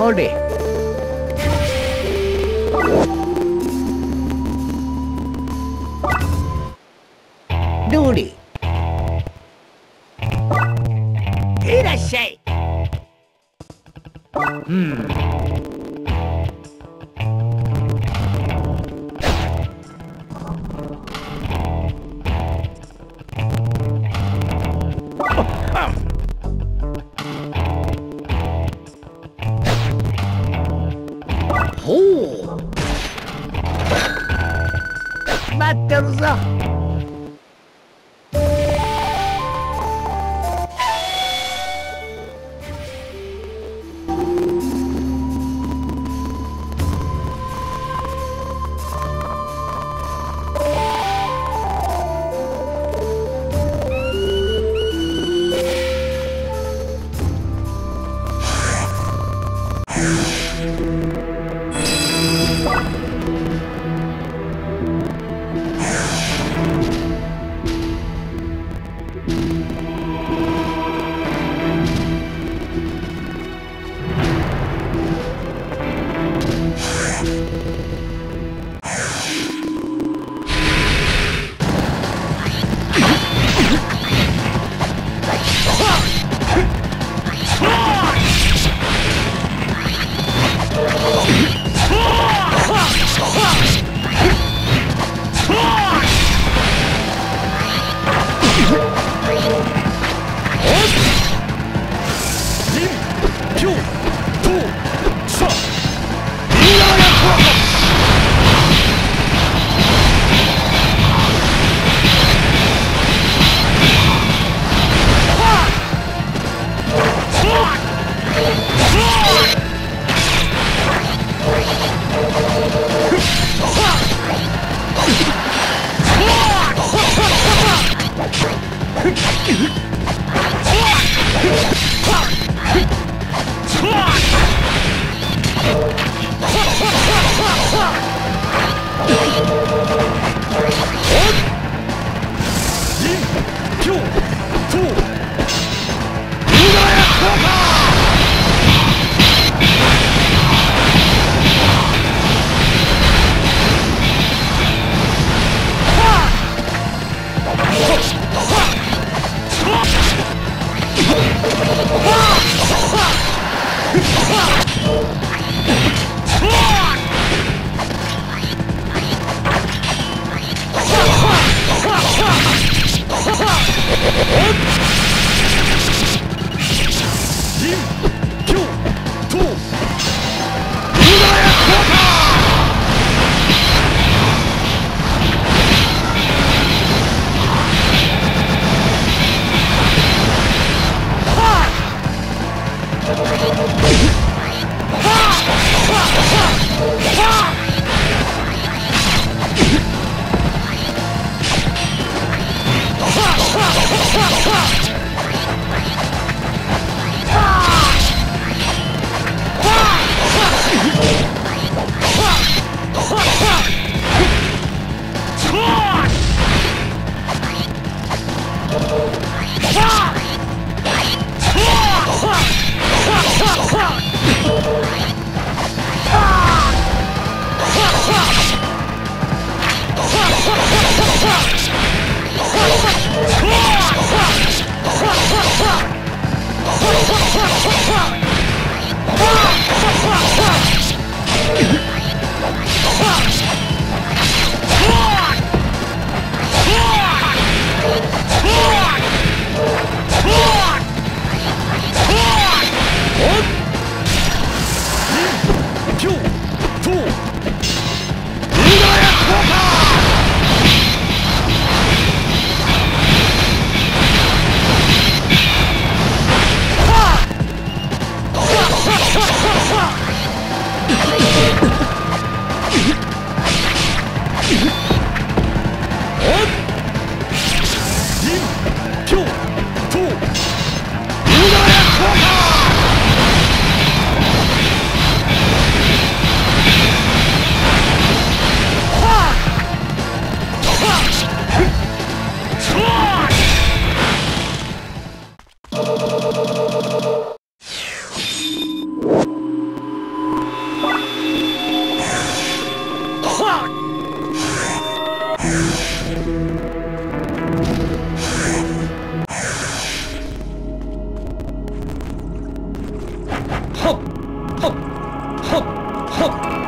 ಹೊಡಿ Duty. Irashai.ほ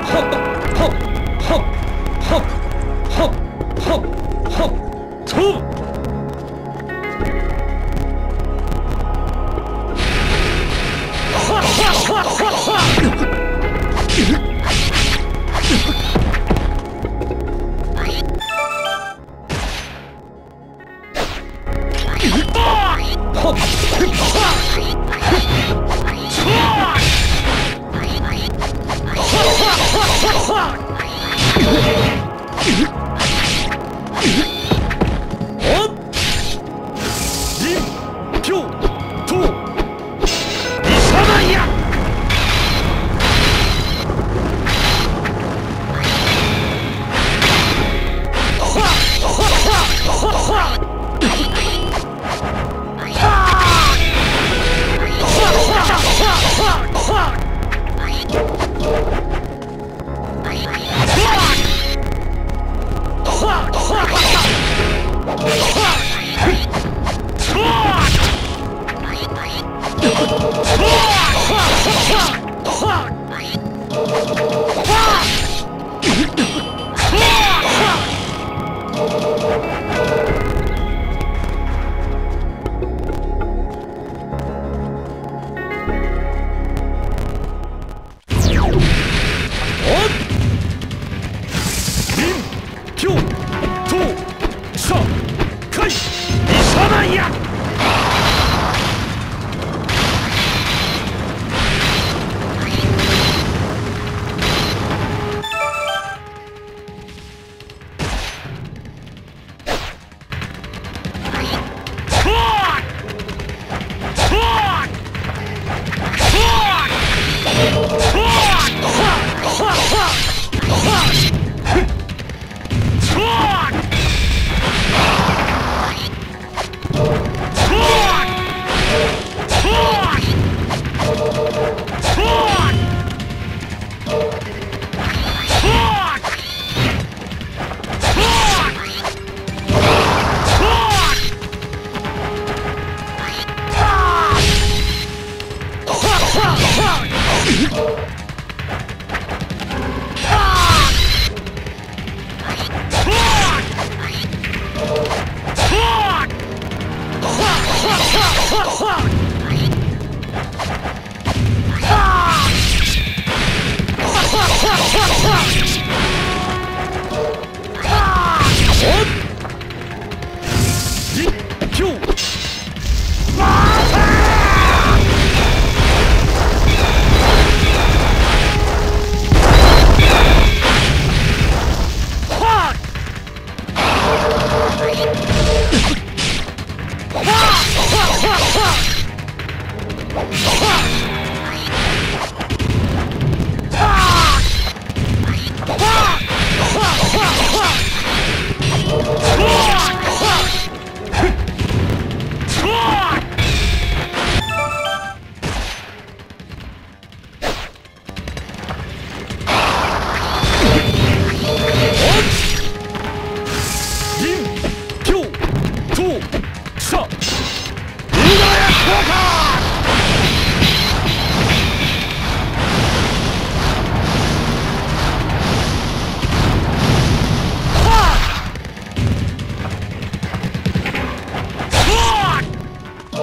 호호호 호. 今。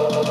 日今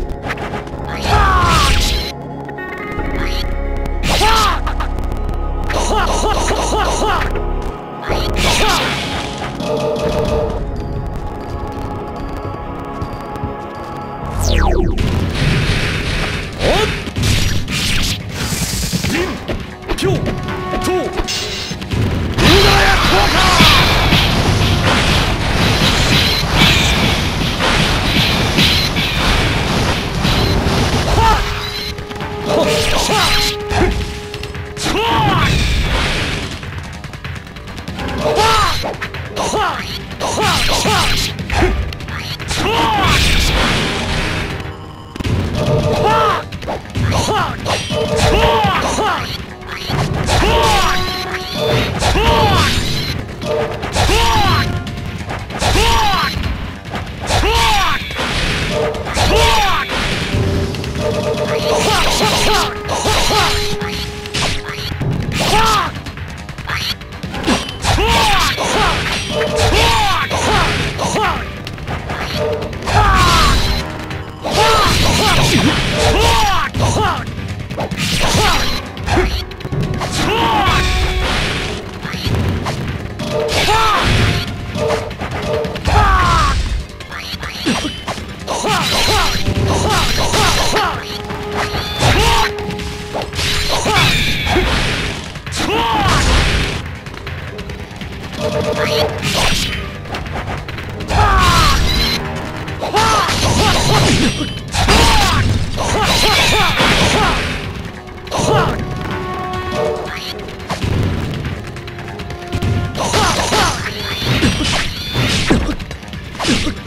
Ugh!